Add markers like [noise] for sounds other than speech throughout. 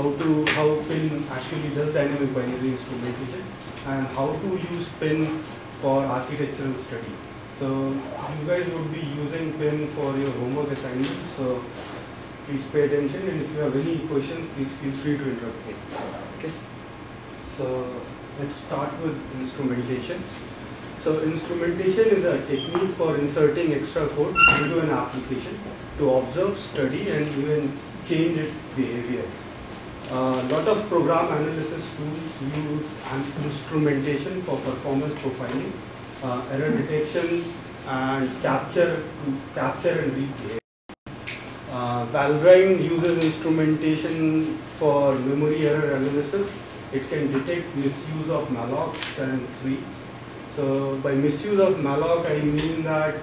how to how PIN actually does dynamic binary instrumentation and how to use PIN for architectural study. So you guys would be using PIN for your homework assignment. So please pay attention and if you have any questions, please feel free to interrupt me. Okay. So let's start with instrumentation. So instrumentation is a technique for inserting extra code into an application to observe, study and even change its behavior. A lot of program analysis tools use instrumentation for performance profiling, uh, error detection and capture, capture and replay. Uh, Valgrind uses instrumentation for memory error analysis. It can detect misuse of malloc and free. So by misuse of malloc, I mean that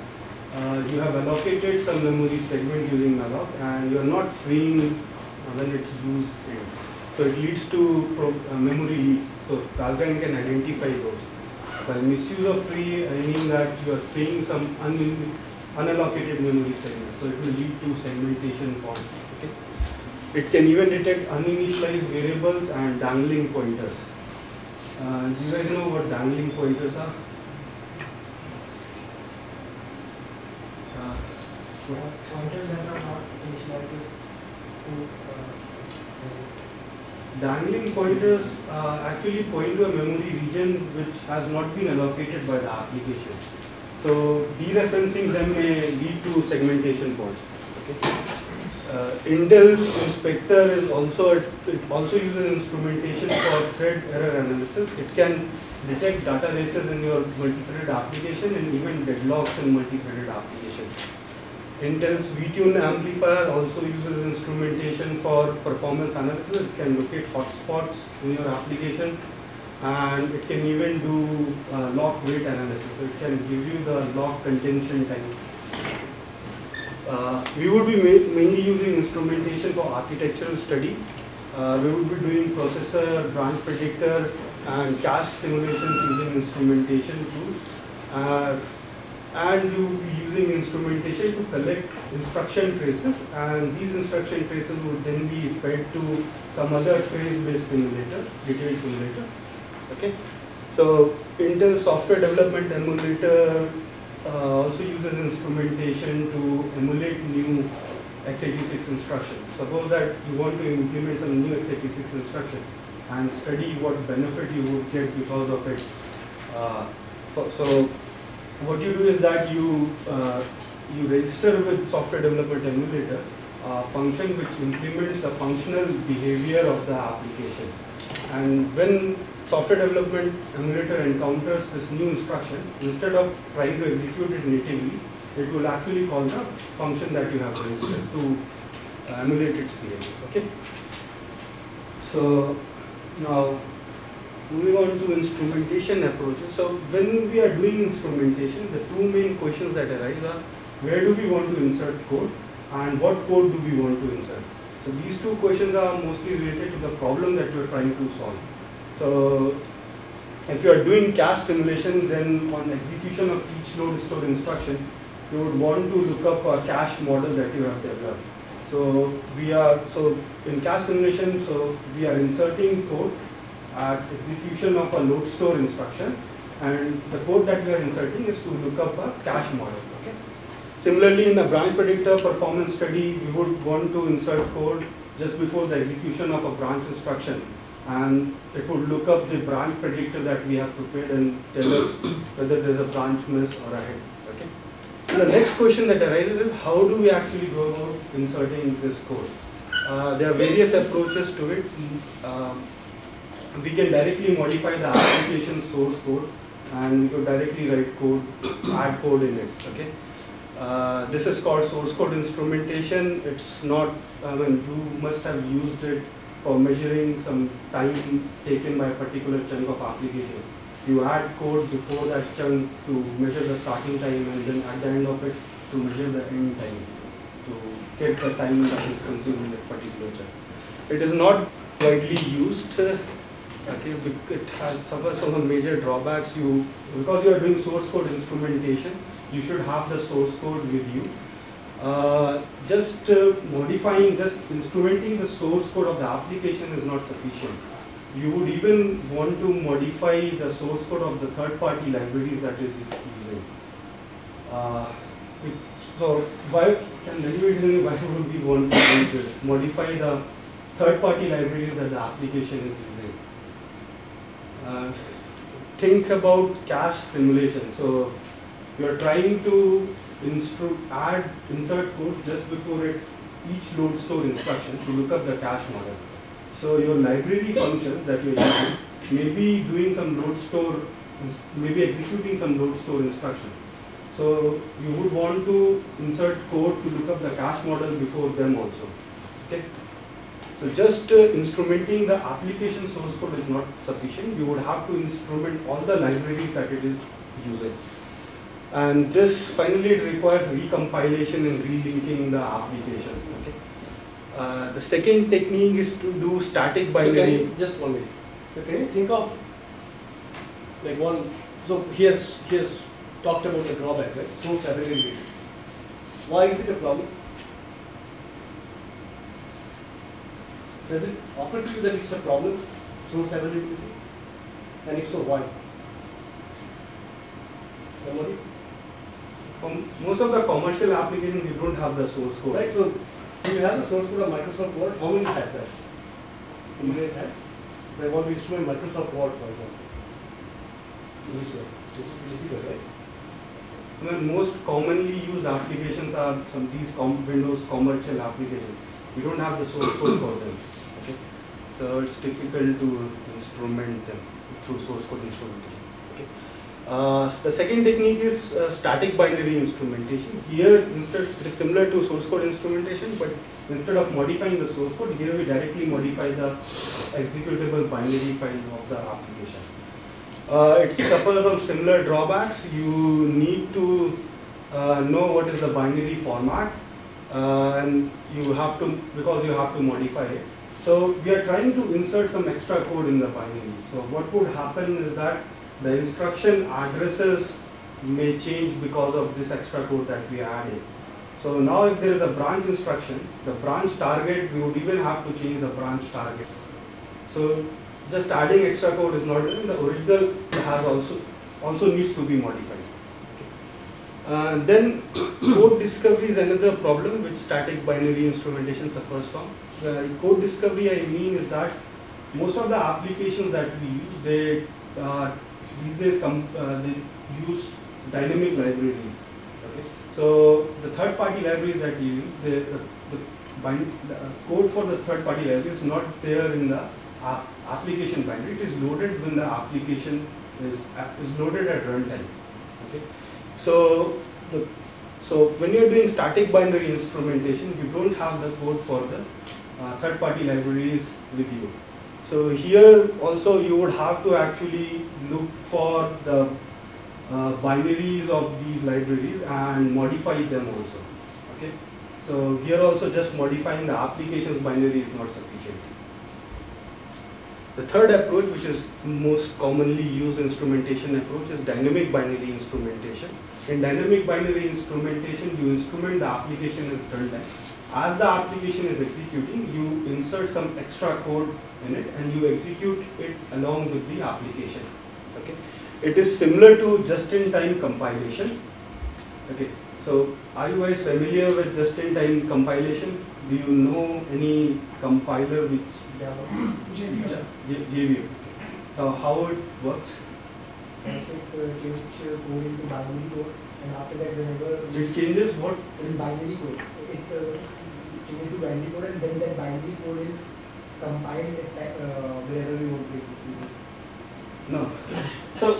uh, you have allocated some memory segment using malloc and you are not freeing when it's used. So it leads to uh, memory leaks. So Valgrind can identify those. By misuse of free, I mean that you are freeing some un unallocated memory segment. So it will lead to segmentation fault. Okay. It can even detect uninitialized variables and dangling pointers. Uh, do you guys know what dangling pointers are? pointers that are not initialized to Dangling pointers uh, actually point to a memory region which has not been allocated by the application. So dereferencing them may lead to segmentation faults. Uh, Intel's inspector is also it also uses instrumentation for thread error analysis. It can detect data races in your multi-threaded application and even deadlocks in multi-threaded application. Intel's VTune amplifier also uses instrumentation for performance analysis. It can locate hotspots in your application and it can even do uh, lock wait analysis. So it can give you the lock contention time. Uh, we would be ma mainly using instrumentation for architectural study. Uh, we would be doing processor, branch predictor and cache simulations using instrumentation tools. And you will be using instrumentation to collect instruction traces and these instruction traces would then be fed to some other trace-based simulator, detailed simulator. Okay, so Intel software development emulator uh, also uses instrumentation to emulate new x86 instructions. Suppose that you want to implement some new x86 instruction and study what benefit you would get because of it. Uh, so what you do is that you uh, you register with software development emulator a function which implements the functional behavior of the application. And when software development emulator encounters this new instruction, instead of trying to execute it natively, it will actually call the function that you have registered to uh, emulate its behavior. Okay. So now moving on to instrumentation approaches. So when we are doing instrumentation, the two main questions that arise are where do we want to insert code and what code do we want to insert. So these two questions are mostly related to the problem that you are trying to solve. So if you are doing cache simulation, then on execution of each load store instruction, you would want to look up a cache model that you have developed. So we are so in cache simulation, so we are inserting code at execution of a load store instruction and the code that we are inserting is to look up a cache model. Okay. Similarly, in a branch predictor performance study, we would want to insert code just before the execution of a branch instruction and it would look up the branch predictor that we have prepared and tell us whether there's a branch miss or a hit. Okay. So the next question that arises is how do we actually go about inserting this code? Uh, there are various approaches to it. Um, we can directly modify the application source code and we could directly write code, add code in it. Okay. Uh, this is called source code instrumentation. It's not, I mean, you must have used it for measuring some time taken by a particular chunk of application. You add code before that chunk to measure the starting time and then at the end of it to measure the end time to get the time that is consumed in that particular chunk. It is not widely used Okay, it has, suffers some major drawbacks. You because you are doing source code instrumentation, you should have the source code with you. Uh, just uh, modifying, just instrumenting the source code of the application is not sufficient. You would even want to modify the source code of the third-party libraries that is using. Uh, so why can anybody why would we want to? Modify the third-party libraries that the application is using. Uh, think about cache simulation. So you are trying to add insert code just before it each load store instruction to look up the cache model. So your library functions that you're using may be doing some load store, maybe executing some load store instruction. So you would want to insert code to look up the cache model before them also. Okay. So just uh, instrumenting the application source code is not sufficient. You would have to instrument all the libraries that it is using. And this finally it requires recompilation and relinking the application. Okay. Uh, the second technique is to do static So binary. you, just one minute. So can you think of like one, so he has, he has talked about the drawback, right? Source availability. Why is it a problem? Does it occur to you that it's a problem, source availability? And if so, why? Somebody? For most of the commercial applications, you don't have the source code. Right, so do you have the source code of Microsoft Word? How many has that? You guys have? They want to instrument Microsoft Word, for example. This way. This would be difficult, right? I mean, most commonly used applications are some these com- Windows commercial applications. We don't have the source code for them. So it's difficult to instrument them through source code instrumentation. Okay? Uh, the second technique is uh, static binary instrumentation. Here, instead, it is similar to source code instrumentation, but instead of modifying the source code, here we directly modify the executable binary file of the application. Uh, it suffers from similar drawbacks. You need to uh, know what is the binary format, uh, and you have to because you have to modify it. So we are trying to insert some extra code in the binary. So what would happen is that the instruction addresses may change because of this extra code that we are adding. So now if there is a branch instruction, the branch target, we would even have to change the branch target. So just adding extra code is not enough. The original has also also needs to be modified. Uh, then [coughs] code discovery is another problem which static binary instrumentation suffers from. The code discovery I mean is that most of the applications that we use, they uh, these days com- uh, they use dynamic libraries. Okay, so the third-party libraries that you use, they, the, the, bind, the uh, code for the third-party library is not there in the app, application binary. It is loaded when the application is uh, is loaded at runtime. Okay, so the so when you are doing static binary instrumentation, you don't have the code for the uh, third-party libraries with you. So here also you would have to actually look for the uh, binaries of these libraries and modify them also. Okay. So here also just modifying the application's binary is not sufficient. The third approach, which is most commonly used instrumentation approach, is dynamic binary instrumentation. In dynamic binary instrumentation, you instrument the application in runtime. As the application is executing, you insert some extra code in it and you execute it along with the application. Okay. It is similar to just-in-time compilation. Okay. So are you guys familiar with just-in-time compilation? Do you know any compiler which Java. JVM. Uh, how it works? It uh, change uh, code into binary code and after that whenever It changes what? in binary code, it uh, change into binary code and then that binary code is compiled at, uh, wherever you want to execute. No. So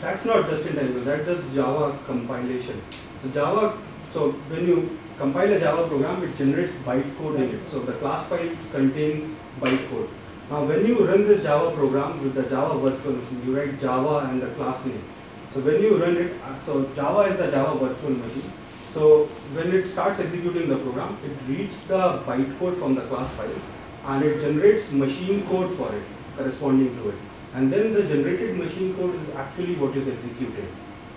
that's not just in time, that's just Java compilation. So Java, so when you compile a Java program, it generates bytecode in it. So the class files contain bytecode. Now when you run this Java program with the Java virtual machine, you write Java and the class name. So when you run it, so Java is the Java virtual machine. So when it starts executing the program, it reads the bytecode from the class files and it generates machine code for it. corresponding to it. And then the generated machine code is actually what is executed.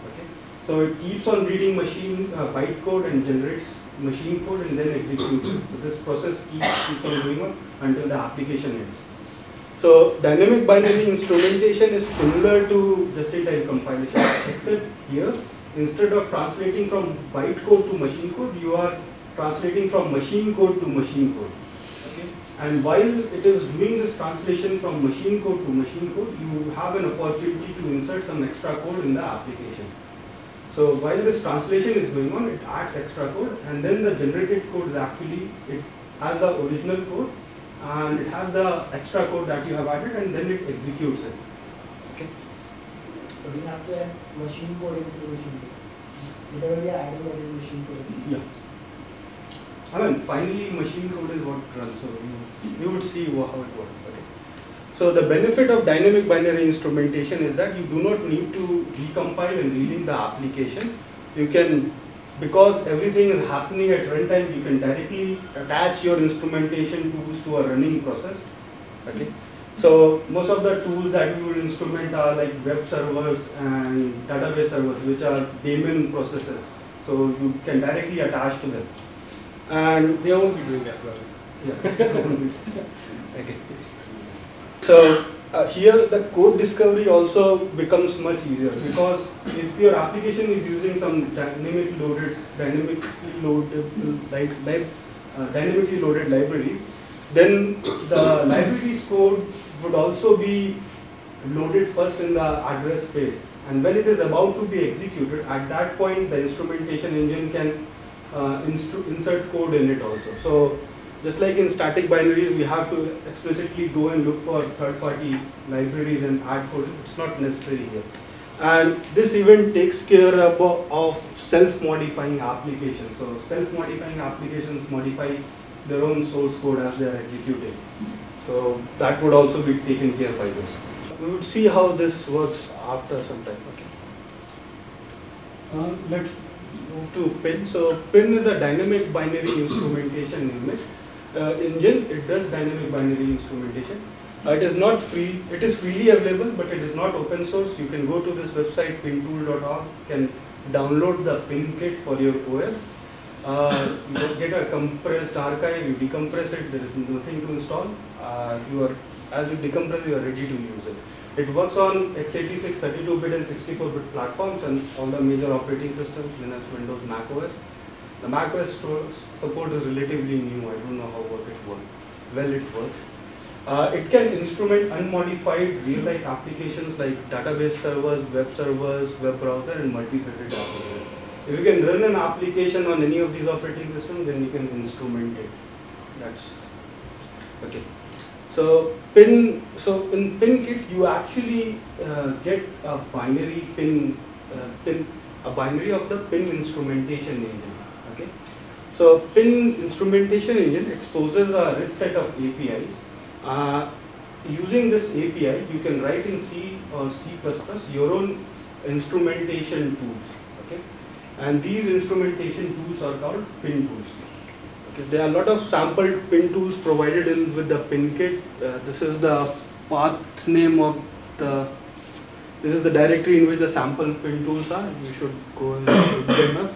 Okay? So it keeps on reading machine uh, byte code and generates machine code and then executes it. So this process keeps, keeps on going on until the application ends. So dynamic binary instrumentation is similar to just-in-time compilation, except here, instead of translating from byte code to machine code, you are translating from machine code to machine code. And while it is doing this translation from machine code to machine code, you have an opportunity to insert some extra code in the application. So while this translation is going on, it adds extra code, and then the generated code is actually, it has the original code, and it has the extra code that you have added, and then it executes it. So we have machine code into the machine code. Whatever we are adding that is machine code. Yeah. I mean, finally, machine code is what runs, so you, you would see how it works. Okay. So the benefit of dynamic binary instrumentation is that you do not need to recompile and reading the application. You can, because everything is happening at runtime, you can directly attach your instrumentation tools to a running process. Okay. So most of the tools that we will instrument are like web servers and database servers, which are daemon processes. So you can directly attach to them. And They won't be doing that well. yeah. [laughs] okay. So uh, here the code discovery also becomes much easier because if your application is using some dynamic loaded, dynamically loaded, li- li- uh, dynamically loaded libraries, then the libraries code would also be loaded first in the address space. And when it is about to be executed, at that point the instrumentation engine can uh, insert code in it also. So just like in static binaries, we have to explicitly go and look for third-party libraries and add code. It's not necessary here. And this even takes care of self-modifying applications. So self-modifying applications modify their own source code as they are executing. So that would also be taken care by this. We would see how this works after some time. Okay. Uh, let's move to PIN. So PIN is a dynamic binary instrumentation image uh, engine. It does dynamic binary instrumentation. Uh, it is not free. It is freely available, but it is not open source. You can go to this website pintool.org. Can download the PIN kit for your OS. Uh, you get a compressed archive. You decompress it. There is nothing to install. Uh, you are as you decompress, you are ready to use it. It works on x86, 32-bit and 64-bit platforms and all the major operating systems, Linux, Windows, Mac OS. The Mac OS support is relatively new. I don't know how well it works. Well, it works. Uh, it can instrument unmodified real-life applications like database servers, web servers, web browser, and multi-threaded applications. If you can run an application on any of these operating systems, then you can instrument it. That's okay. So pin, so in pin kit you actually uh, get a binary pin, uh, pin, a binary of the pin instrumentation engine. Okay. So pin instrumentation engine exposes a rich set of APIs. Uh, using this API, you can write in C or C++ your own instrumentation tools. And these instrumentation tools are called pin tools. Okay, there are a lot of sampled pin tools provided in with the pin kit. Uh, this is the path name of the. This is the directory in which the sample pin tools are. You should go and [coughs] look them up.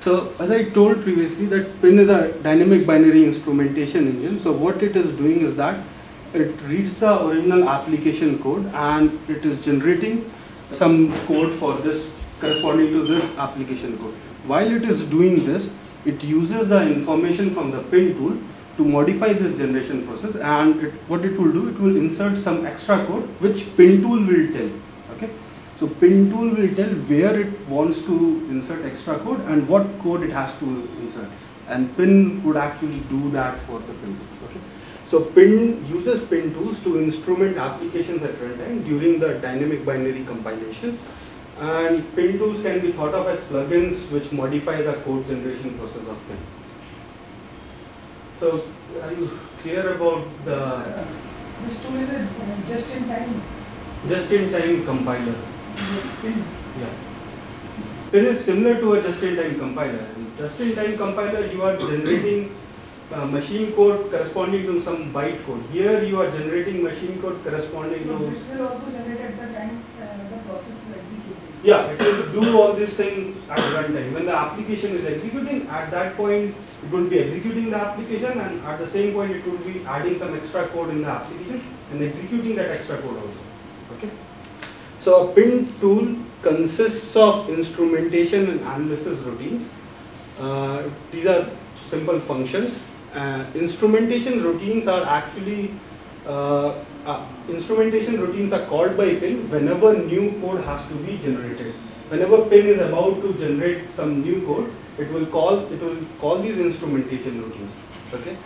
So as I told previously, that pin is a dynamic binary instrumentation engine. So what it is doing is that it reads the original application code and it is generating some code for this corresponding to this application code. While it is doing this, it uses the information from the pin tool to modify this generation process and it, what it will do, it will insert some extra code which pin tool will tell. Okay. So pin tool will tell where it wants to insert extra code and what code it has to insert. And pin would actually do that for the pin tool. Okay. So pin uses pin tools to instrument applications at runtime during the dynamic binary compilation. And pin tools can be thought of as plugins which modify the code generation process of pin. So are you clear about the This tool is a uh, just-in-time just-in-time compiler? this pin. Yeah. Pin is similar to a just-in-time compiler. Just-in-time compiler, you are generating uh, machine code corresponding to some byte code. Here you are generating machine code corresponding So to this will also generate at the time uh, the process is executing. Yeah, it will do all these things at runtime. When the application is executing, at that point, it will be executing the application and at the same point, it will be adding some extra code in the application and executing that extra code also. Okay. So a pin tool consists of instrumentation and analysis routines. Uh, these are simple functions. Instrumentation routines are actually uh, uh, instrumentation routines are called by pin whenever new code has to be generated. Whenever pin is about to generate some new code, it will call it will call these instrumentation routines. Okay.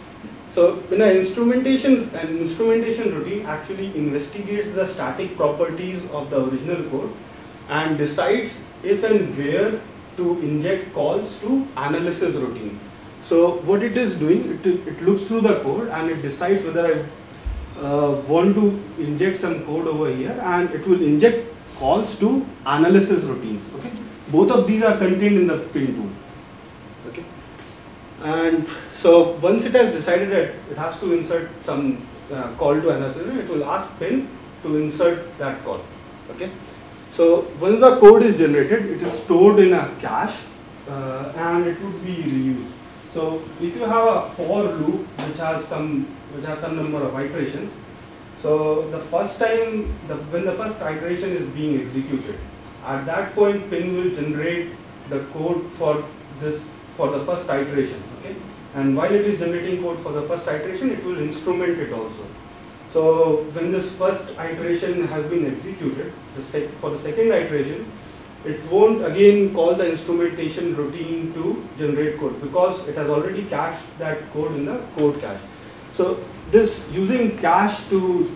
So when an instrumentation an instrumentation routine actually investigates the static properties of the original code and decides if and where to inject calls to analysis routine. So what it is doing, it, it looks through the code and it decides whether I uh, want to inject some code over here and it will inject calls to analysis routines. Okay, both of these are contained in the pin tool. Okay, and so once it has decided that it has to insert some uh, call to analysis, it will ask pin to insert that call. Okay, so once the code is generated, it is stored in a cache uh, and it would be reused. So if you have a for loop which has some which has some number of iterations, so the first time the, when the first iteration is being executed, at that point pin will generate the code for this for the first iteration. Okay, and while it is generating code for the first iteration, it will instrument it also. So when this first iteration has been executed, the for the second iteration, it won't again call the instrumentation routine to generate code because it has already cached that code in the code cache. So this using cache to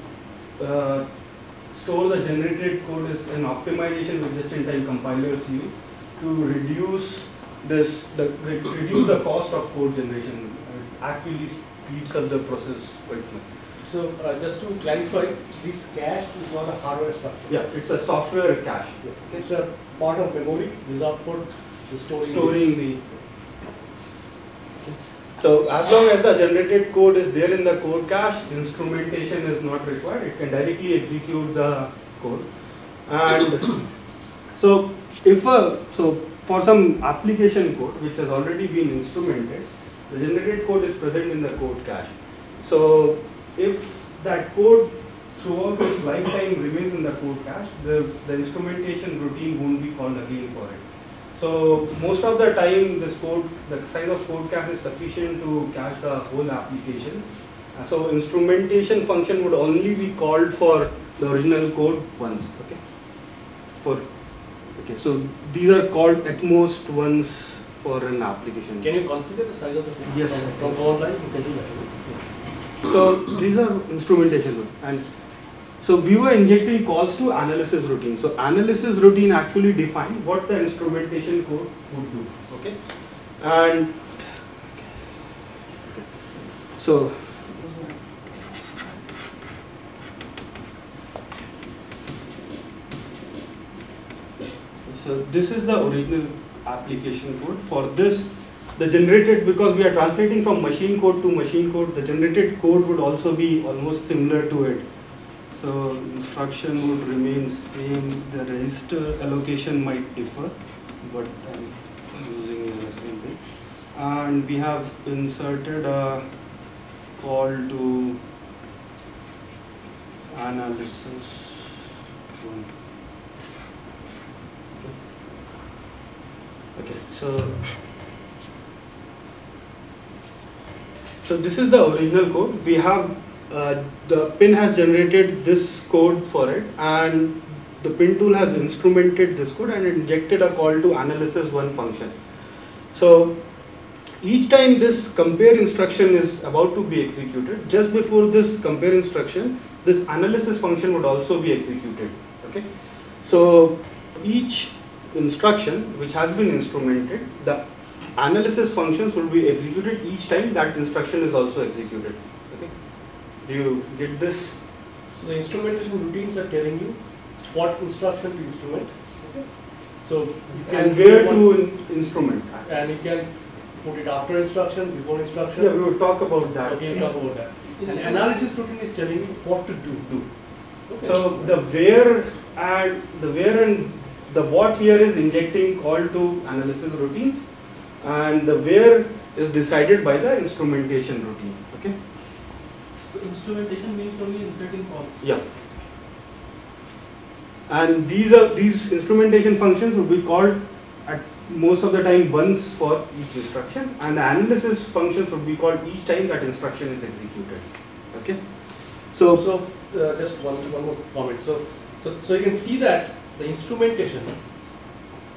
uh, store the generated code is an optimization which just-in-time compilers use to reduce this the re- reduce the cost of code generation. It actually speeds up the process quite much. So uh, just to clarify, this cache is not a hardware structure. Yeah, it's a software cache. It's a part of memory reserved for storing. storing the. So as long as the generated code is there in the code cache, instrumentation is not required. It can directly execute the code. And [coughs] so if a so for some application code which has already been instrumented, the generated code is present in the code cache. So if that code throughout its lifetime remains in the code cache, the, the instrumentation routine won't be called again for it. So most of the time this code, the size of code cache is sufficient to cache the whole application. Uh, So instrumentation function would only be called for the original code once, okay? For, okay, so these are called at most once for an application. Can you configure the size of the file? Yes. From, from command line, you can do that. So these are instrumentation and so we were injecting calls to analysis routine. So analysis routine actually define what the instrumentation code would do. Okay, and so so this is the original application code for this the generated because we are translating from machine code to machine code the generated code would also be almost similar to it so instruction would remain same the register allocation might differ but I'm using the same thing and we have inserted a call to analysis one. Okay, so so this is the original code. We have uh, the pin has generated this code for it, and the pin tool has instrumented this code and injected a call to analysis one function. So each time this compare instruction is about to be executed, just before this compare instruction, this analysis function would also be executed. Okay, so each instruction which has been instrumented, the analysis functions will be executed each time that instruction is also executed. Okay, do you get this? So the instrumentation routines are telling you what instruction to instrument. Okay. So you can And where to in- instrument? and you can put it after instruction, before instruction? Yeah, we will talk about that. Okay, we'll talk about that. An analysis routine is telling you what to do. Do. Okay. So the where and the where and the what here is injecting call to analysis routines and the where is decided by the instrumentation routine. Okay. So instrumentation means only inserting calls. Yeah. And these are these instrumentation functions would be called at most of the time once for each instruction and the analysis functions would be called each time that instruction is executed. Okay. So, so uh, just one, one more comment. So, so, so you can see that the instrumentation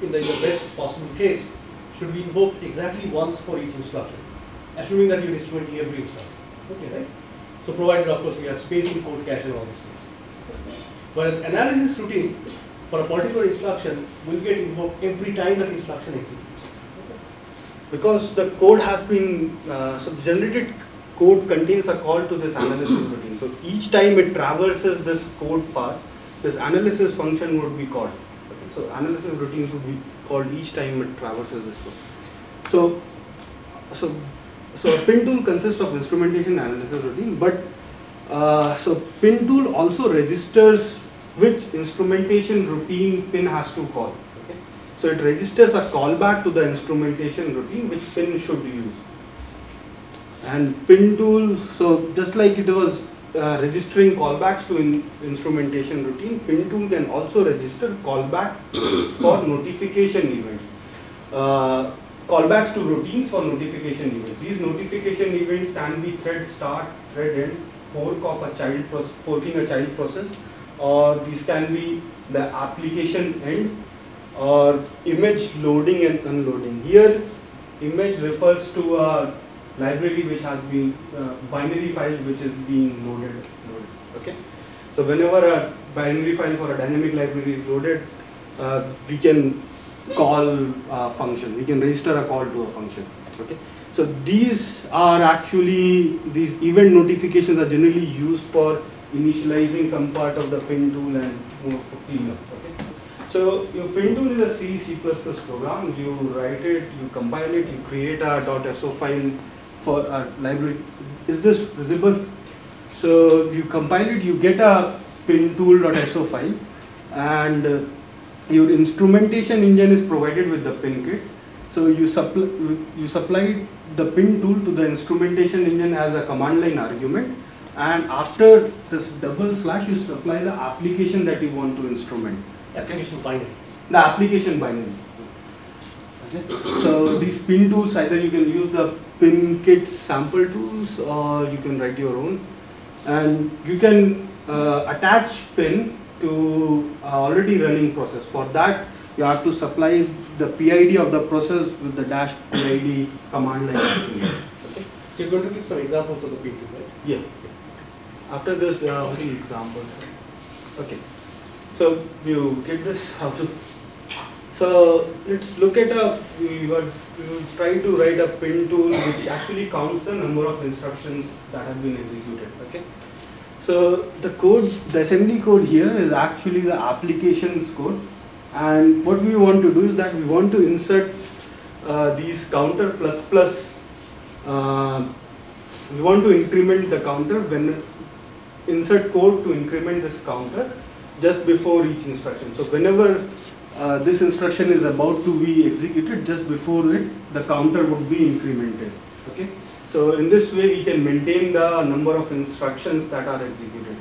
in the, in the best possible case should be invoked exactly once for each instruction, assuming that you instrument every instruction. Okay, right? So, provided of course you have space in code cache and all these things. Whereas analysis routine for a particular instruction will get invoked every time that instruction executes. because the code has been uh, so generated code contains a call to this analysis [coughs] routine so each time it traverses this code path this analysis function would be called so analysis routine would be called each time it traverses this code so so so a pin tool consists of instrumentation analysis routine but uh, so pin tool also registers which instrumentation routine pin has to call so it registers a callback to the instrumentation routine which pin should use. And pin tool, so just like it was uh, registering callbacks to in instrumentation routine, pin tool can also register callback [coughs] for notification events. Uh, callbacks to routines for notification events. These notification events can be thread start, thread end, fork of a child process, forking a child process, or these can be the application end or image loading and unloading. Here, image refers to a library which has been uh, binary file which is being loaded, loaded. Okay, so whenever a binary file for a dynamic library is loaded, uh, we can call a function. We can register a call to a function. Okay, so these are actually these event notifications are generally used for initializing some part of the pin tool and more cleanup. Okay. So your pin tool is a C, C++ program. You write it, you compile it, you create a .so file for a library. Is this visible? So you compile it, you get a pin tool.so file and uh, your instrumentation engine is provided with the pin kit. So you, supply you supply the pin tool to the instrumentation engine as a command line argument and after this double slash you supply the application that you want to instrument. Application binary. The application binary. Okay. So these pin tools either you can use the pin kit sample tools or you can write your own and you can uh, attach pin to a already running process. For that you have to supply the PID of the process with the dash PID command line. okay. So you're going to give some examples of the pin tool, right? Yeah. After this, there are three examples. Okay. So you get this how to. So let's look at a. We were we will try to write a pin tool which actually counts the number of instructions that have been executed. Okay. So the code, the assembly code here is actually the applications code, and what we want to do is that we want to insert uh, these counter plus plus. Uh, we want to increment the counter when insert code to increment this counter just before each instruction. So whenever uh, this instruction is about to be executed, just before it, the counter would be incremented. Okay. So in this way, we can maintain the number of instructions that are executed.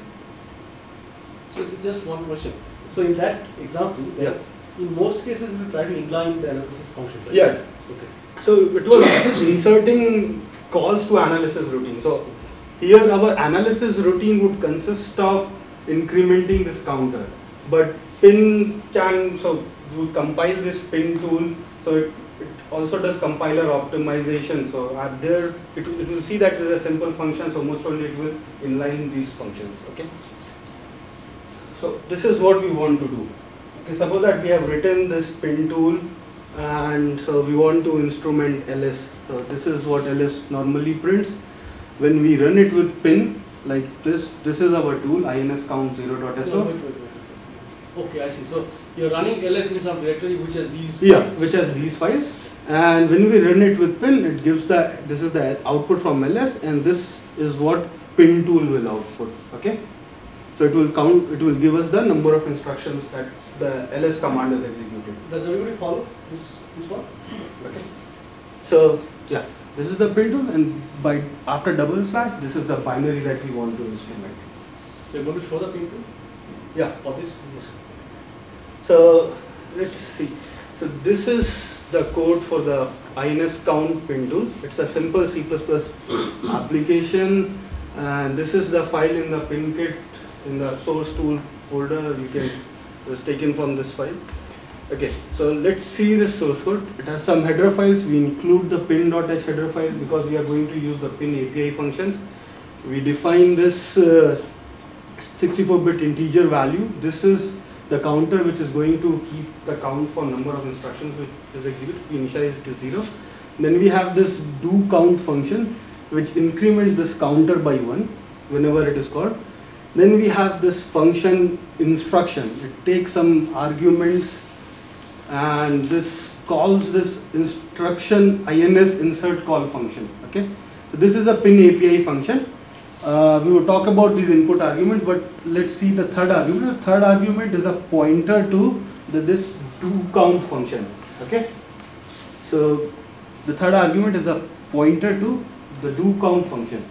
So just one question. So in that example, then, in most cases we try to inline the analysis function, right? Yeah. Okay. So it was [coughs] inserting calls to analysis routine. So here our analysis routine would consist of incrementing this counter. But pin can, so we compile this pin tool. So it also does compiler optimization. So at there, it, will- it will see that it is a simple function. So most only it will inline these functions. Okay. So this is what we want to do. Okay, suppose that we have written this pin tool and so we want to instrument ls. So this is what ls normally prints. When we run it with pin like this, this is our tool ins count No, 0.so. wait, wait, wait, wait. Okay, I see. So you're running ls in some directory which has these. Yeah, files. which has these files And when we run it with pin, it gives the, this is the output from ls and this is what pin tool will output, okay? So it will count, it will give us the number of instructions that the ls command is executed. Does everybody follow this, this one? Okay. So yeah, this is the pin tool and by, after double slash, this is the binary that we want to instrument. So you're going to show the pin tool Yeah. for this? So let's see. So this is the code for the INS count pin tool. It's a simple C++ [clears throat] application and this is the file in the pin kit in the source tool folder. You can just taken from this file. Okay, so let's see this source code. It has some header files. We include the pin.h header file because we are going to use the pin API functions. We define this uh, 64-bit integer value. This is the counter which is going to keep the count for number of instructions which is executed, we to zero. Then we have this do count function which increments this counter by one whenever it is called. Then we have this function instruction. It takes some arguments and this calls this instruction ins insert call function. Okay, so this is a pin API function. Uh, we will talk about these input arguments, but let's see the third argument. The third argument is a pointer to the, this do count function. Okay, so the third argument is a pointer to the do count function.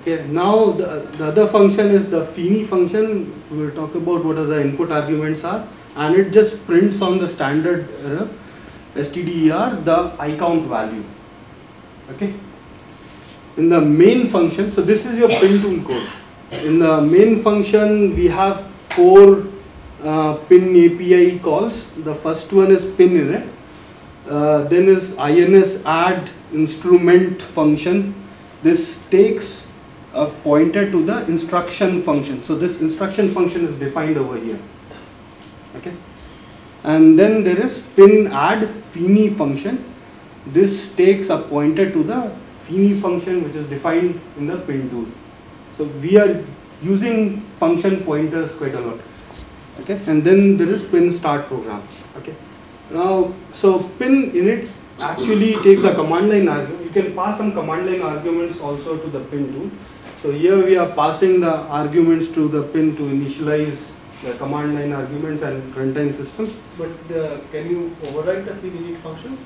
Okay, now the, the other function is the fini function. We will talk about what are the input arguments are, and it just prints on the standard uh, stderr the i count value. Okay in the main function, so this is your pin tool code. In the main function, we have four uh, pin API calls. The first one is pin init. Uh, then is ins add instrument function. This takes a pointer to the instruction function. So this instruction function is defined over here. Okay. And then there is pin add fini function. This takes a pointer to the fini function which is defined in the pin tool. So we are using function pointers quite a lot. Okay, and then there is pin start program. Okay, now so pin init actually takes the command line argument. You can pass some command line arguments also to the pin tool. So here we are passing the arguments to the pin to initialize the command line arguments and runtime system. But uh, can you override the pin init function?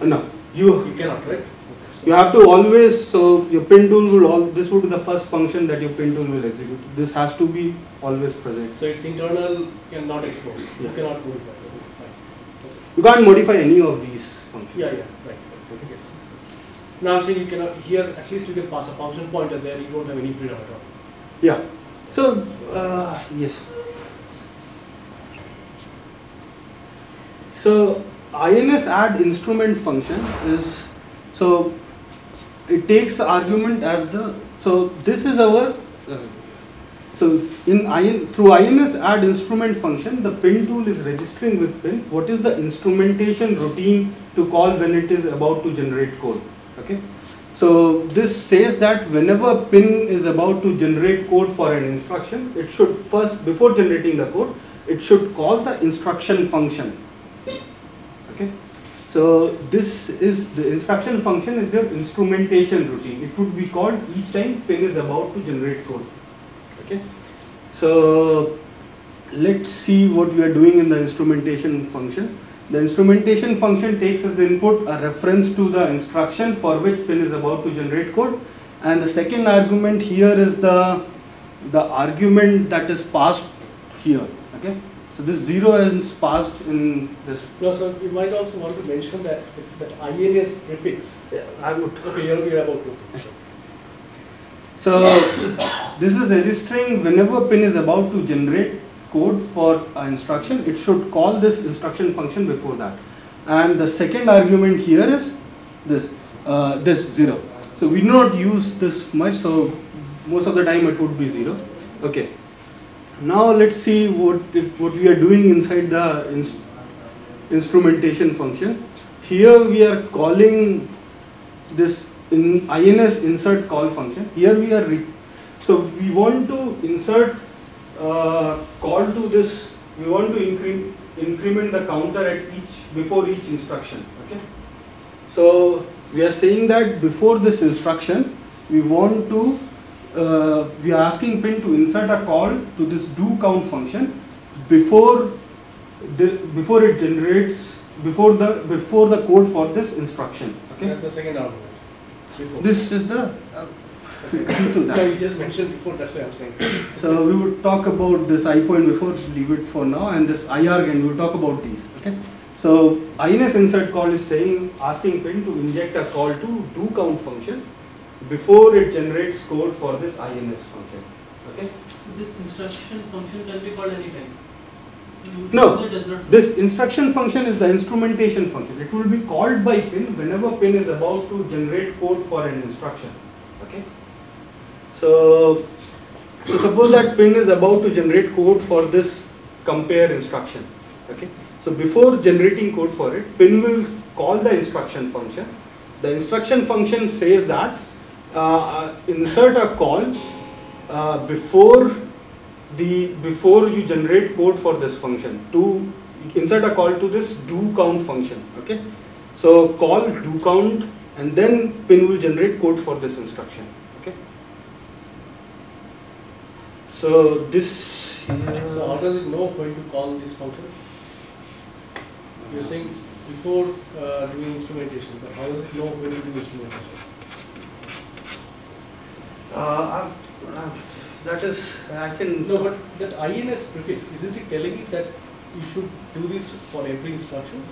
Uh, no, you You cannot, right? You have to always, so your pin tool will all, this would be the first function that your pin tool will execute. This has to be always present. So it's internal, cannot expose. You cannot modify. You can't modify any of these functions. Yeah, yeah, right. Okay. Yes. Now I'm saying you cannot, here at least you can pass a function pointer there, you don't have any freedom at all. Yeah. So, uh, yes. So, INS add instrument function is, so it takes argument as the, so this is our, uh, so in IN, through INS add instrument function, the pin tool is registering with pin what is the instrumentation routine to call when it is about to generate code. Okay. So this says that whenever pin is about to generate code for an instruction, it should first, before generating the code, it should call the instruction function. Okay. So this is the instruction function is the instrumentation routine. It would be called each time pin is about to generate code. Okay. So let's see what we are doing in the instrumentation function. The instrumentation function takes as input a reference to the instruction for which pin is about to generate code and the second argument here is the the argument that is passed here okay so this zero is passed in this No, so you might also want to mention that, that INS prefix. I would Okay, you're, you're about to. So this is registering whenever pin is about to generate code for an instruction, it should call this instruction function before that. And the second argument here is this, uh, this zero. So we do not use this much, so most of the time it would be zero. Okay. Now let's see what it, what we are doing inside the ins- instrumentation function. Here we are calling this in INS insert call function. Here we are, re- so we want to insert uh, call to this we want to incre- increment the counter at each before each instruction. Okay. So we are saying that before this instruction, we want to uh, we are asking pin to insert a call to this do count function before the, before it generates before the before the code for this instruction. Okay. That's the second argument. Before. This is the uh, to that. No, [laughs] you just mentioned before, that's why I'm saying. So we would talk about this I point before, leave it for now, and this IR again, we will talk about these. Okay. So INS insert call is saying asking pin to inject a call to do count function before it generates code for this INS function. Okay. This instruction function can be called anytime. No. It does not. This instruction function is the instrumentation function. It will be called by pin whenever pin is about to generate code for an instruction. Okay. So, so suppose that pin is about to generate code for this compare instruction. Okay. So before generating code for it, pin will call the instruction function. The instruction function says that insert a call uh, before the before you generate code for this function to insert a call to this do count function okay so call do count and then pin will generate code for this instruction okay so this So how does it know when to call this function? You're saying before uh, doing instrumentation, but how does it know when to do instrumentation? Uh, that is I can No, but that INS prefix, isn't it telling it that you should do this for every instruction?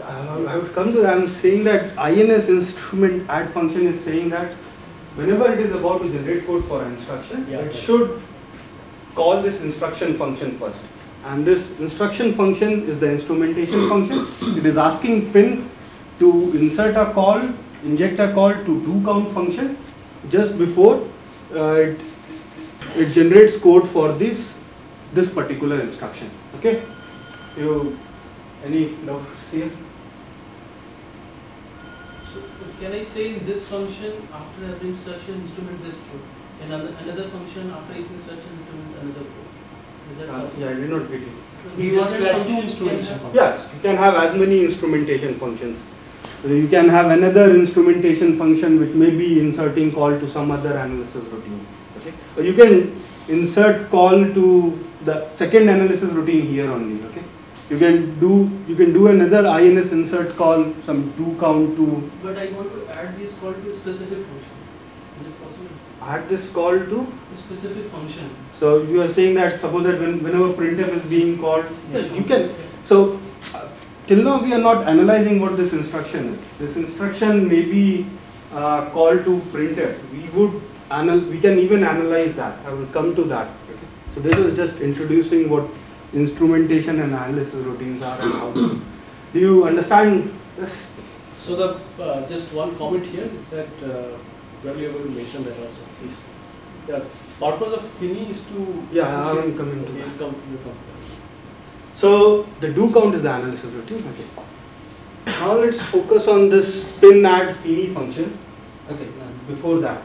Uh, I would come to that. I'm saying that INS instrument add function is saying that whenever it is about to generate code for an instruction, Yeah, it should call this instruction function first. And this instruction function is the instrumentation function. It is asking pin to insert a call, inject a call to do count function just before it, it generates code for this this particular instruction. Okay? You any doubts here? So can I say in this function after every instruction instrument this code, another another function after each instruction instrument another code? Is Uh, yeah, I did not get you. He wants to Different add two instrumentation functions. Yes, you can have as many instrumentation functions. You can have another instrumentation function which may be inserting call to some other analysis routine. Okay? Or you can insert call to the second analysis routine here only. Okay? You can do you can do another INS insert call, some do count to But I want to add this call to a specific function. Is it possible? add this call to. A specific function. So you are saying that suppose that when, whenever printf is being called, you can So, till now we are not analyzing what this instruction is. This instruction may be uh, called to printf. We would anal we can even analyze that. I will come to that. Okay. So this is just introducing what instrumentation and analysis routines are and how. Do you understand this? So the, uh, just one comment here is that, uh, well, you will mention that also, please. The purpose of Fini is to. Yeah, I will come into Okay, that. come, come. So the do count is the analysis routine. Okay. Now let's focus on this pin add fini function. Okay. Before that,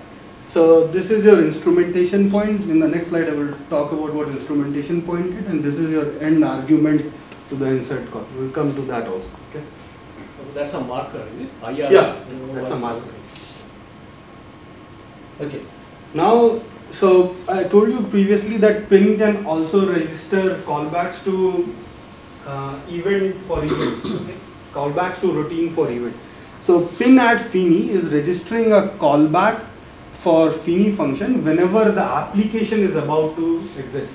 so this is your instrumentation point. In the next slide, I will talk about what instrumentation point is, and this is your end argument to the insert call. We'll come to that also. Okay. So that's a marker, is it? IR? Yeah, that's a marker. Okay. Now, so I told you previously that pin can also register callbacks to uh, event for events. Okay? Callbacks to routine for event. So pin at Fini is registering a callback for Fini function whenever the application is about to exist.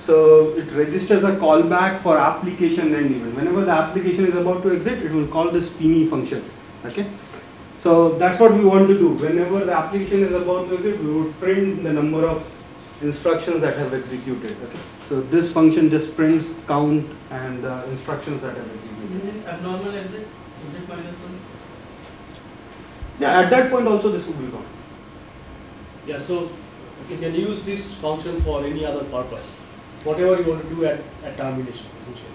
So it registers a callback for application and event. Whenever the application is about to exit, it will call this Fini function. Okay. So that's what we want to do. Whenever the application is about to exit, we would print the number of instructions that have executed. Okay. So this function just prints count and the instructions that have executed. Is it abnormal exit? Exit minus one? Yeah, at that point also this would be gone. Yeah, so you can use this function for any other purpose, whatever you want to do at, at termination essentially.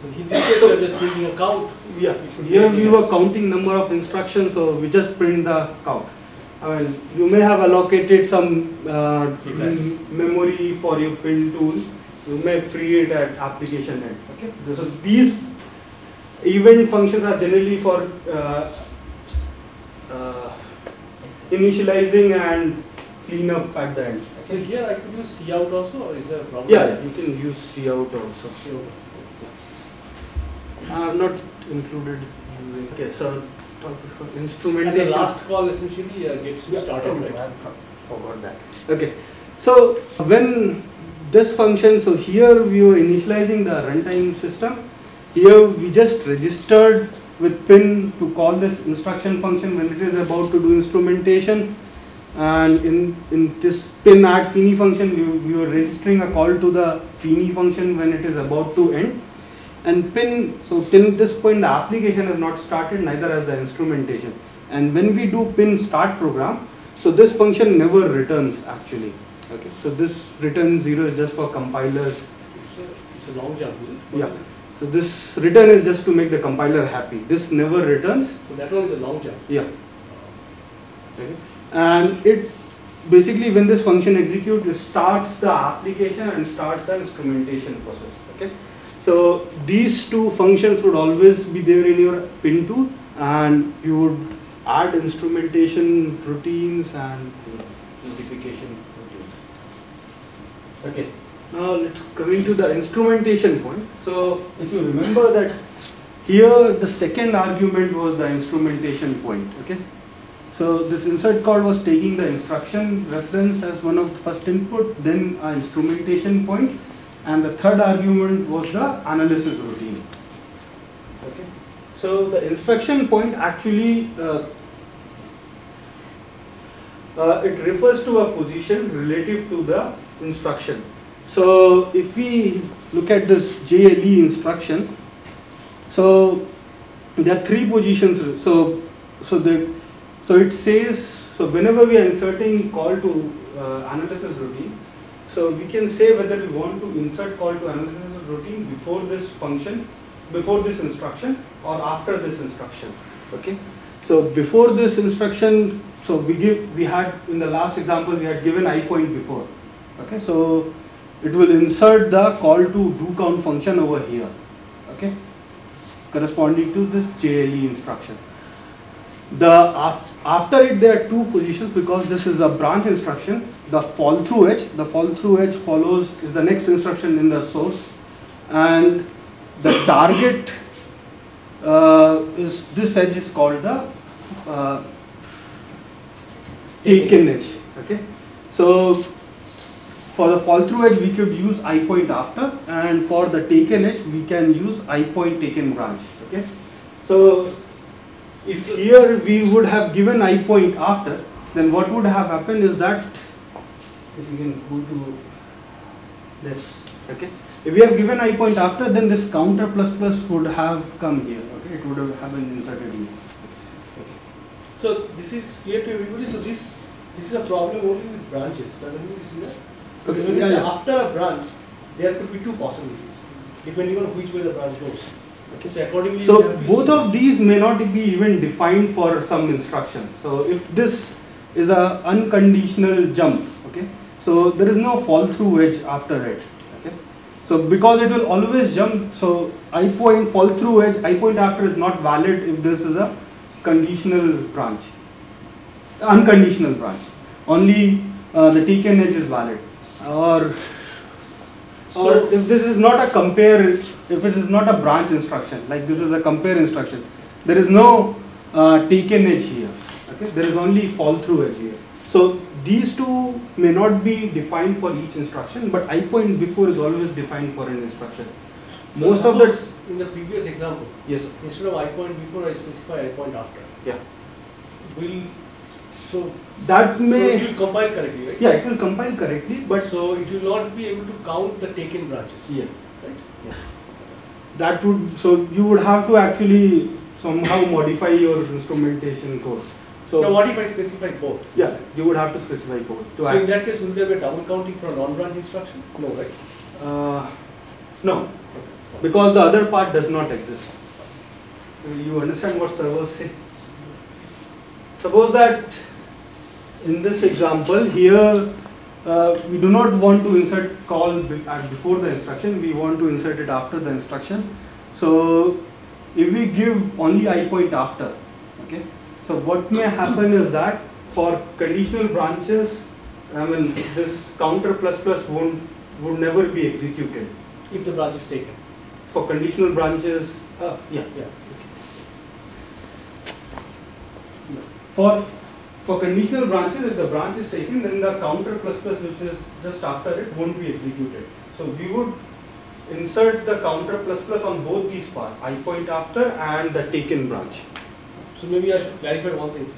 So in this case, we are just taking a count. Yeah, It would be here we were counting number of instructions, so we just print the count. I mean, you may have allocated some uh, Exactly. memory for your print tool you may free it at application end. Okay, so these event functions are generally for uh, uh, initializing and cleanup at the end. So here I could use C out also, or is there a problem? Yeah, yeah, you can use C out also. C out also. I have not included. Okay, so talk about And the last call essentially uh, gets to Yeah, start up, no, right? I forgot that. Okay, so when this function, so here we were initializing the runtime system. Here we just registered with pin to call this instruction function when it is about to do instrumentation. And in, in this pin add fini function, we, we were registering a call to the fini function when it is about to end. And pin, so till this point the application has not started, neither has the instrumentation. And when we do pin start program, so this function never returns actually. Okay, so this return zero is just for compilers. It's a- long job? Yeah. So this return is just to make the compiler happy. This never returns. So that one is a long job Yeah. Okay. And it basically when this function executes, it starts the application and starts the instrumentation process. Okay. So these two functions would always be there in your pin tool, and you would add instrumentation routines and notification routines. Okay. Now let's coming to the instrumentation point. So if you remember that here the second argument was the instrumentation point. Okay. So this insert call was taking the instruction reference as one of the first input, then an instrumentation point, and the third argument was the analysis routine. Okay. So the instruction point actually uh, uh, it refers to a position relative to the instruction. So if we look at this JLE instruction, so there are three positions. So so the so it says so whenever we are inserting call to uh, analysis routine, so we can say whether we want to insert call to analysis routine before this function, before this instruction, or after this instruction. Okay. So before this instruction, so we give we had in the last example we had given i point before. Okay. So it will insert the call to do count function over here. Okay. Corresponding to this JLE instruction. The after it there are two positions because this is a branch instruction. The fall through edge, the fall through edge follows is the next instruction in the source, and the target uh, is this edge is called the uh, taken edge. Okay, so for the fall through edge we could use i point after, and for the taken edge we can use i point taken branch. Okay, so if here we would have given i point after, then what would have happened is that if you can go to this, okay. If we have given i point after, then this counter plus plus would have come here. Okay, it would have been inserted here. So this is clear to everybody. So this this is a problem only with branches. Does everybody see that? Okay, you yeah, yeah. after a branch, there could be two possibilities, depending on which way the branch goes. Okay, so accordingly. So we have to both of these may not be even defined for some instructions. So if this is a unconditional jump, okay, so there is no fall through edge after it. Okay, so because it will always jump, so I point fall through edge, I point after is not valid if this is a conditional branch, unconditional branch. Only uh, the taken edge is valid, or So- or if this is not a compare, if it is not a branch instruction, like this is a compare instruction, there is no uh, taken edge here. Okay, there is only fall through edge here. So these two may not be defined for each instruction, but I point before is always defined for an instruction. So Most of the in the previous example, yes, instead of I point before, I specify I point after. yeah, Will so, that so may it will compile correctly, right? yeah, it will compile correctly, But so it will not be able to count the taken branches. yeah. Right? Yeah. that would so you would have to actually somehow modify your instrumentation code. So now what if I specify both? yes, you would have to specify code to So in that case, will there be a double counting for a non-branch instruction? No, right? Uh, no, because the other part does not exist. So You understand what servers say? Suppose that in this example here uh, we do not want to insert call before the instruction, we want to insert it after the instruction. So if we give only i point after, okay, so what may happen is that for conditional branches, I mean, this counter plus plus won't, would never be executed. If the branch is taken. For conditional branches, uh, yeah, Yeah. For, for conditional branches, if the branch is taken, then the counter plus plus which is just after it won't be executed. So we would insert the counter plus plus on both these parts, i point after and the taken branch. So maybe I should clarify one thing.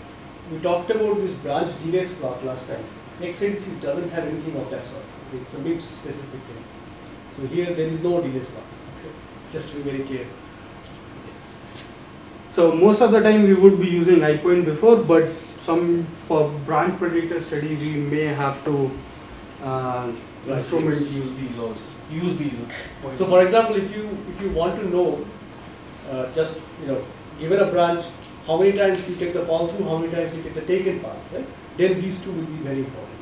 We talked about this branch delay slot last time. x86 doesn't have anything of that sort. It's a MIPS specific thing. So here there is no delay slot. Okay. Just to be very clear. So most of the time we would be using i point before, but some for branch predictor study we may have to uh, Right. instrument use these also. Use these. So for example, if you if you want to know, uh, just you know, given a branch, how many times you take the fall through, how many times you take the taken path, right? Then these two will be very important.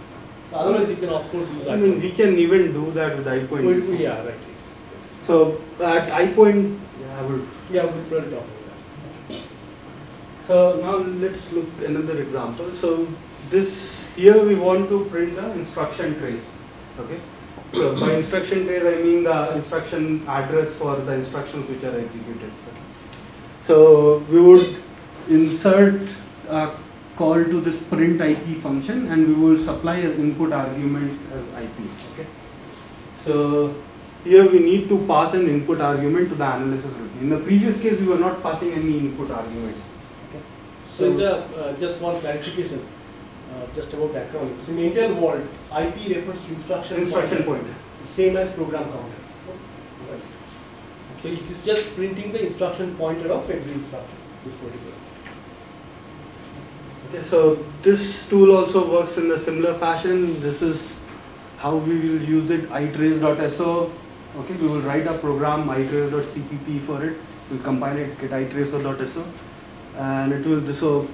Otherwise, you can of course use. I mean, we can even do that with i point. Well, yeah, right. Yes. So at i point, yeah, I would Yeah, we'll probably talk. So now let's look another example. So this here we want to print the instruction trace. Okay. So by instruction trace I mean the instruction address for the instructions which are executed. So we would insert a call to this print IP function and we will supply an input argument as IP. Okay. So here we need to pass an input argument to the analysis routine. In the previous case we were not passing any input argument. So in the, uh, just one clarification, uh, just about acronyms. In the Intel world, IP refers to instruction. Instruction pointer, pointer. Same as program counter. Right. So it is just printing the instruction pointer of every instruction, this particular. Okay, so this tool also works in a similar fashion. This is how we will use it, itrace.so. Okay, we will write a program itrace.cpp for it. We'll compile it, get itracer.so, and it will so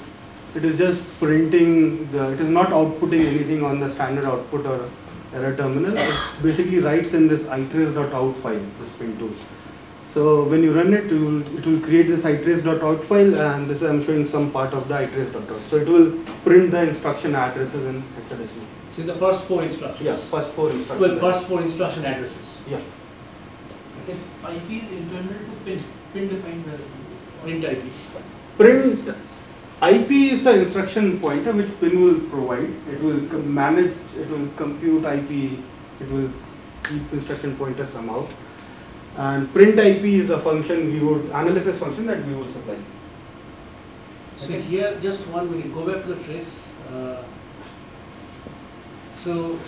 it is just printing the. It is not outputting anything on the standard output or error terminal. It basically writes in this itrace.out file, this print tool. So when you run it, it will, it will create this itrace.out file and this I'm showing some part of the itrace.out. So it will print the instruction addresses in hexadecimal. So the first four instructions. Yeah, first four instructions. Well, first four instruction addresses. Yeah. Okay. IP is internal to pin, pin defined variable. Print IP. Print IP is the instruction pointer which pin will provide. It will manage, it will compute IP, it will keep instruction pointer somehow. And print IP is the function we would, analysis function that we will supply. So here, just one minute, go back to the trace. Uh, so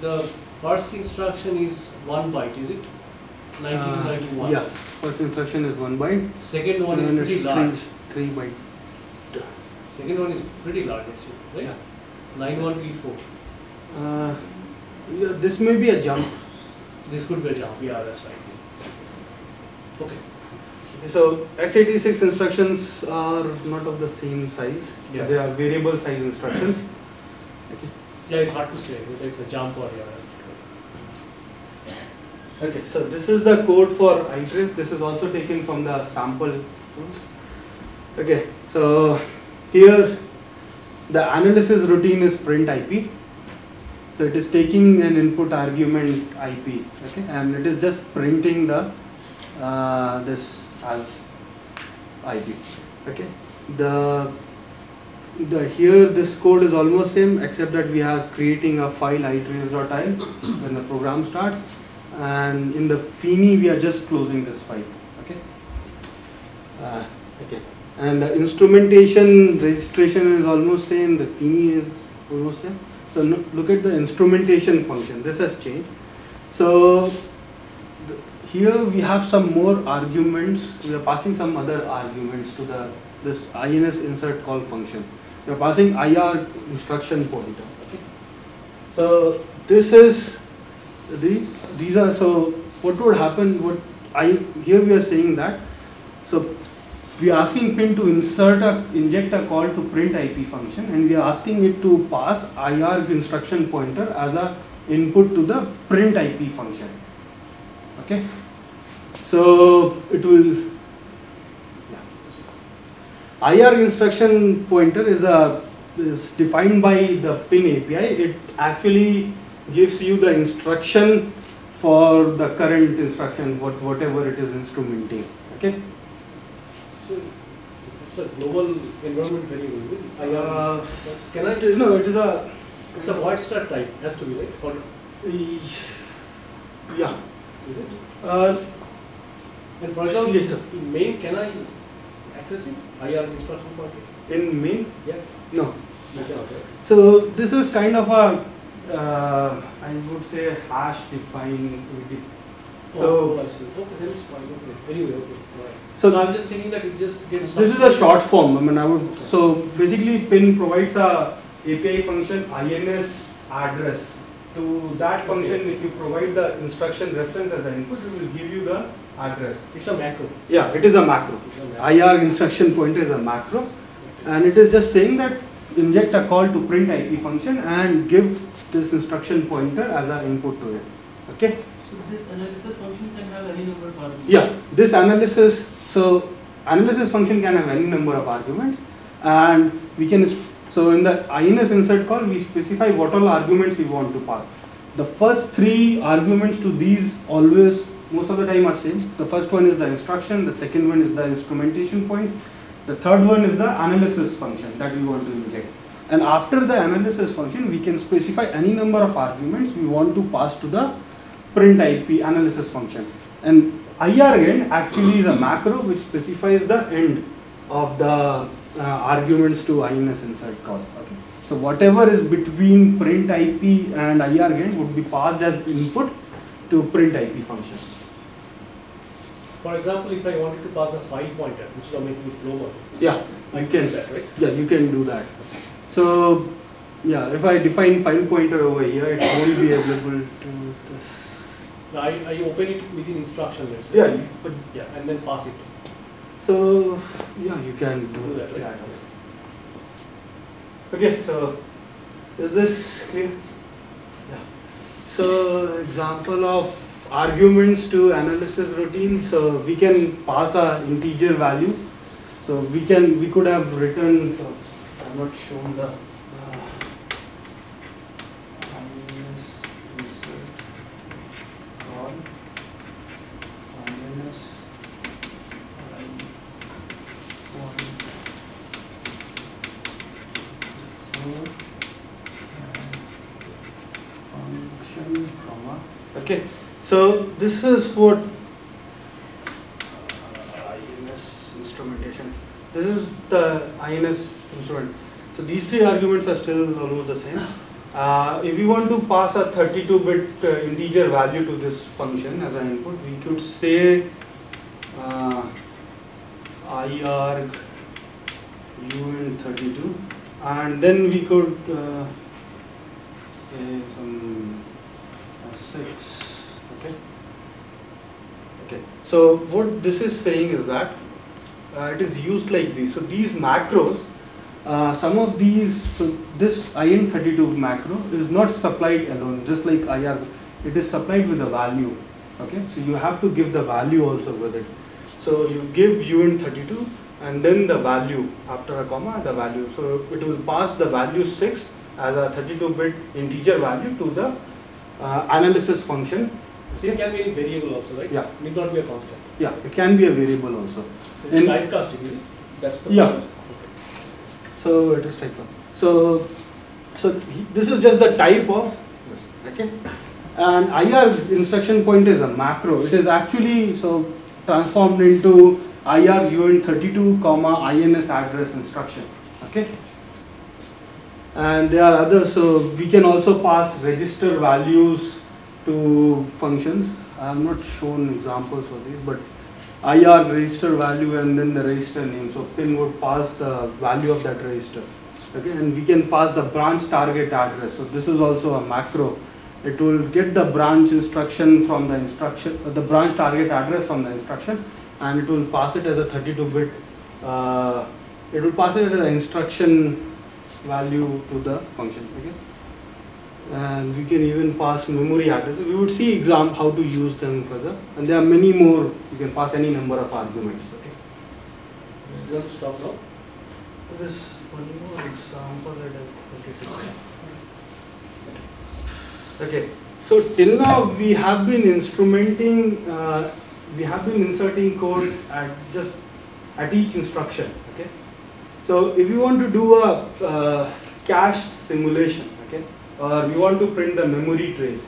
the first instruction is one byte, is it? 90 to Uh, 91. Yeah, first instruction is one byte. Second one is pretty large. Three, three byte. Second one is pretty large actually, right? 91P4. Uh, yeah, this may be a jump. This could be a jump. Yeah, that's right. Okay. So x86 instructions are not of the same size. Yeah. They are variable size instructions. [coughs] Okay. Yeah, it's hard to say whether it's a jump or yeah. Okay, so this is the code for iTrace. This is also taken from the sample. Okay, so here the analysis routine is print IP. So it is taking an input argument IP, okay, and it is just printing the uh, this as IP. Okay, the the here this code is almost same except that we are creating a file itrace.i when the program starts and in the Fini we are just closing this file. Okay. Uh, okay. And the instrumentation registration is almost same. The Fini is almost same. So no, look at the instrumentation function. This has changed. So here we have some more arguments. We are passing some other arguments to the this ins insert call function. We are passing IR instruction pointer. Okay. So this is the these are so what would happen what i here we are saying that so we are asking pin to insert a inject a call to print IP function and we are asking it to pass IR instruction pointer as a input to the print IP function. Okay. So it will. IR instruction pointer is a is defined by the pin API. It actually gives you the instruction for the current instruction, what whatever it is instrumenting. Okay. So it's a global environment variable. Uh, Can I? It- No, it is a It's a void start type. Has to be right. Or yeah. is it? Uh, And for example, Yes, sir. in main, can I access it? IR instruction pointer. in main, Yeah. no. You cannot. So this is kind of a uh, I would say hash define. oh, So I see. Okay, then it's fine. Okay. Anyway, okay. So- So I'm just thinking that it just gets. this is a short form. I mean, I would so basically pin provides a API function INS address. To that function, if you provide the instruction reference as an input, it will give you the address. It's a macro. Yeah, it is a macro. A macro. IR instruction pointer is a macro. and it is just saying that inject a call to print IP function and give this instruction pointer as an input to it. Okay? So this analysis function can have any number of arguments? Yeah, this analysis, so analysis function can have any number of arguments and we can, so in the INS insert call, we specify what all arguments we want to pass. The first three arguments to these always, most of the time are same. The first one is the instruction, the second one is the instrumentation point, the third one is the analysis function that we want to inject. And after the analysis function, we can specify any number of arguments we want to pass to the print IP analysis function. And IR end actually is a macro which specifies the end of the uh, arguments to INS insert call. Okay. So whatever is between print IP and IR end would be passed as input to print IP function. For example, if I wanted to pass a file pointer instead of making it global, Yeah, I you can can. do that, right? Yeah, you can do that. So yeah, if I define file pointer over here, it won't be available to this. I, I open it within instruction, let's say. Yeah, but Yeah, and then pass it. So, yeah, you can do Do that. that, right? Yeah. Okay, so is this clear? Yeah. So, example of arguments to analysis routine. So, we can pass a integer value. So, we can, we could have written, so I'm not shown the. uh, comma okay so this is what uh, INS instrumentation this is the INS instrument. So these three arguments are still almost the same. Uh, if we want to pass a 32 bit uh, integer value to this function as an input we could say uh, IARG UN32 and then we could uh, say some uh, 6 okay? Okay. So what this is saying is that it is used like this. So these macros uh, some of these so this IN32 macro is not supplied alone just like IR it is supplied with a value okay? So you have to give the value also with it. So you give UN32 and then the value after a comma the value. So it will pass the value 6 as a 32 bit integer value to the uh, analysis function So it can be a variable also, right? Yeah. Need not be a constant. yeah it can be a variable also So In- typecasting? That's the Yeah. point. so it is type 1 so so this is just the type of okay and IR instruction point is a macro it is actually so transformed into IR UN32 comma INS address instruction okay and there are others so we can also pass register values to functions. I have not shown examples for these but IR register value and then the register name. So pin would pass the value of that register. Okay and we can pass the branch target address. So this is also a macro. It will get the branch instruction from the instruction uh, the branch target address from the instruction and it will pass it as a 32 bit uh, it will pass it as an instruction value to the function. Okay, and we can even pass memory addresses. We would see exam how to use them further, and there are many more. You can pass any number of arguments. Okay. So you want to stop now? There is one more example that I okay. Okay, so till now we have been instrumenting, uh, we have been inserting code at just at each instruction. Okay, so if you want to do a uh, cache simulation, okay, or we want to print the memory trace,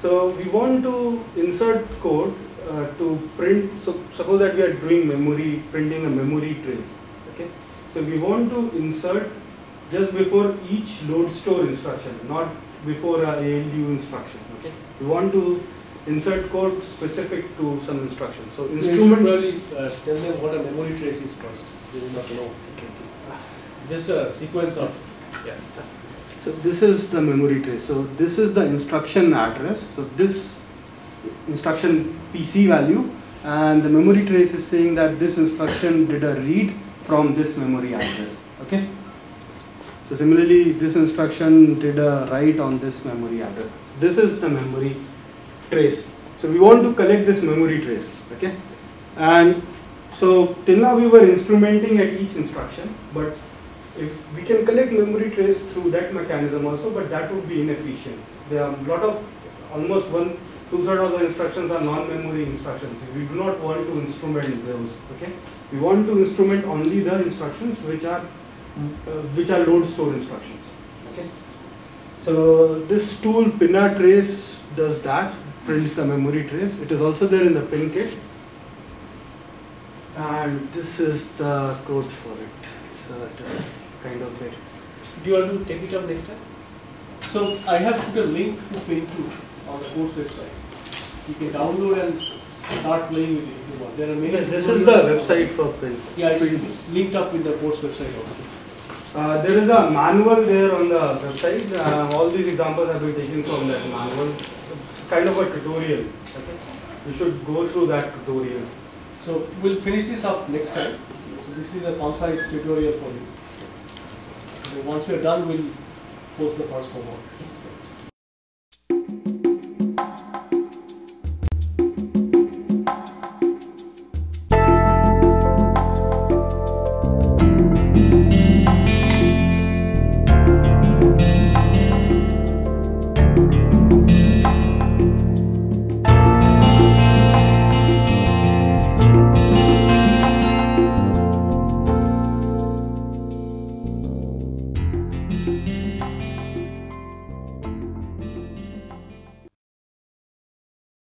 so we want to insert code uh, to print. So suppose that we are doing memory printing a memory trace. Okay, so we want to insert just before each load store instruction, not before a ALU instruction. Okay, we want to insert code specific to some instruction. So instrument. probably uh, tell them what a memory trace is first. They will not know. Just a sequence of. Yeah. So this is the memory trace. So this is the instruction address. So this instruction PC value and the memory trace is saying that this instruction did a read from this memory address. Okay. So similarly, this instruction did a write on this memory address. So this is the memory trace. So we want to collect this memory trace. Okay. And so till now we were instrumenting at each instruction, but if we can collect memory trace through that mechanism also, but that would be inefficient. There are a lot of, almost one, two thirds of the instructions are non-memory instructions. We do not want to instrument those, okay? We want to instrument only the instructions which are, uh, which are load store instructions, okay? So this tool pinatrace does that, prints the memory trace. It is also there in the pin kit. And this is the code for it. So it is kind of it. Do you want to take it up next time? So I have put a link to Paint2 on the course website. You can download and start playing with it if you want. There are many. This is the website for Paint. Yeah, it's, it's linked up with the course website also. Uh, there is a manual there on the website. Uh, all these examples have been taken from that manual. Kind of a tutorial. Okay? You should go through that tutorial. So we'll finish this up next time. So this is a concise tutorial for you. So once we are done, we'll post the first homework.